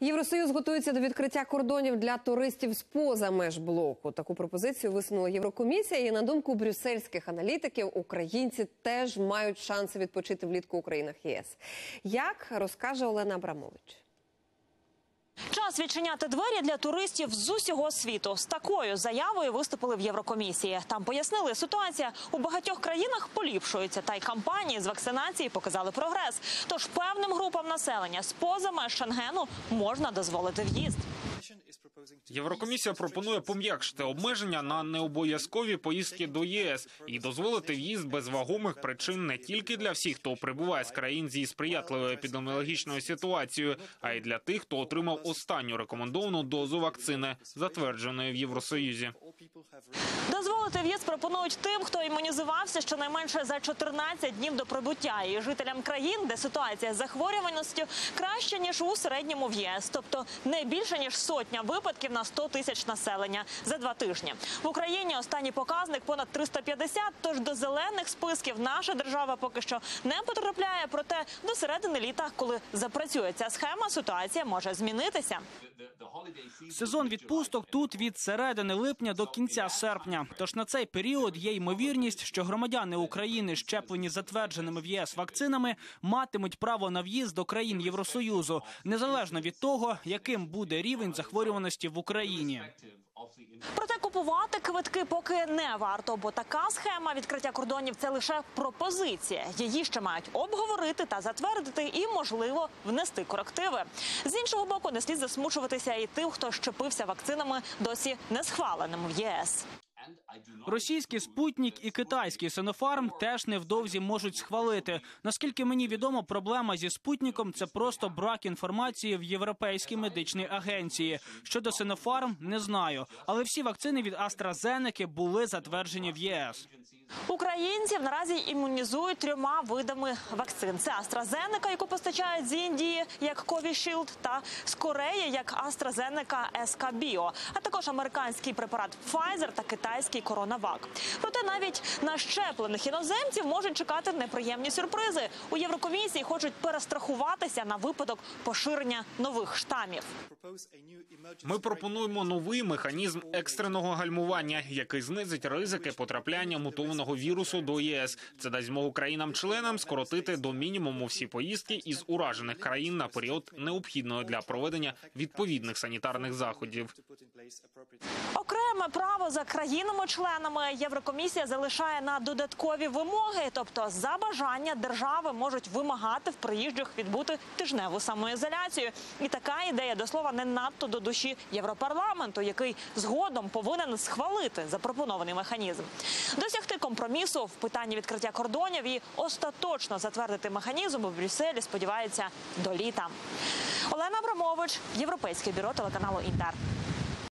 Євросоюз готується до відкриття кордонів для туристів з поза меж блоку. Таку пропозицію висунула Єврокомісія. І на думку брюссельських аналітиків, українці теж мають шанси відпочити влітку у країнах ЄС. Як розкаже Олена Абрамович. Час відчиняти двері для туристів з усього світу. З такою заявою виступили в Єврокомісії. Там пояснили, ситуація у багатьох країнах поліпшується, та й кампанії з вакцинації показали прогрес. Тож певним групам населення з поза меж Шенгену можна дозволити в'їзд. Єврокомісія пропонує пом'якшити обмеження на необов'язкові поїздки до ЄС і дозволити в'їзд без вагомих причин не тільки для всіх, хто прибуває з країн зі сприятливою епідеміологічною ситуацією, а й для тих, хто отримав останню рекомендовану дозу вакцини, затвердженої в Євросоюзі. Дозволити в'їзд пропонують тим, хто імунізувався щонайменше за 14 днів до прибуття, і жителям країн, де ситуація з захворюваністю краще ніж у середньому в ЄС, тобто не більше ніж сотня випадків на 100 тисяч населення за два тижні. В Україні останній показник понад 350, Тож до зелених списків наша держава поки що не потрапляє. Проте до середини літа, коли запрацює ця схема, ситуація може змінитися. Сезон відпусток тут від середини липня до кінця серпня. Тож на цей період є ймовірність, що громадяни України, щеплені затвердженими в ЄС вакцинами, матимуть право на в'їзд до країн Євросоюзу, незалежно від того, яким буде рівень захворюваності в Україні. Проте купувати квитки поки не варто, бо така схема відкриття кордонів це лише пропозиція. Її ще мають обговорити та затвердити, і можливо внести корективи. З іншого боку, не слід засмучуватися і тим, хто щепився вакцинами досі не схваленими в ЄС. Російський спутник і китайський Синофарм теж невдовзі можуть схвалити. Наскільки мені відомо, проблема зі спутником це просто брак інформації в Європейській медичній агенції. Щодо Синофарм, не знаю, але всі вакцини від AstraZeneca були затверджені в єС. Українців наразі імунізують трьома видами вакцин: це AstraZeneca, яку постачають з Індії як Covishield, та з Кореї як AstraZeneca SK Bio, а також американський препарат Pfizer та китайський коронавак. Проте навіть на щеплених іноземців можуть чекати неприємні сюрпризи. У Єврокомісії хочуть перестрахуватися на випадок поширення нових штамів. Ми пропонуємо новий механізм екстреного гальмування, який знизить ризики потрапляння мутованого вірусу до ЄС. Це дасть змогу країнам-членам скоротити до мінімуму всі поїздки із уражених країн на період необхідного для проведення відповідних санітарних заходів. Окреме право за країнами-членами Єврокомісія залишає на додаткові вимоги, тобто за бажання держави можуть вимагати в приїжджих відбути тижневу самоізоляцію. І така ідея до слова не надто до душі європарламенту, який згодом повинен схвалити запропонований механізм, досягти компромісу в питанні відкриття кордонів і остаточно затвердити механізм у Брюсселі. Сподівається до літа. Олена Абрамович, Європейське бюро телеканалу Інтер.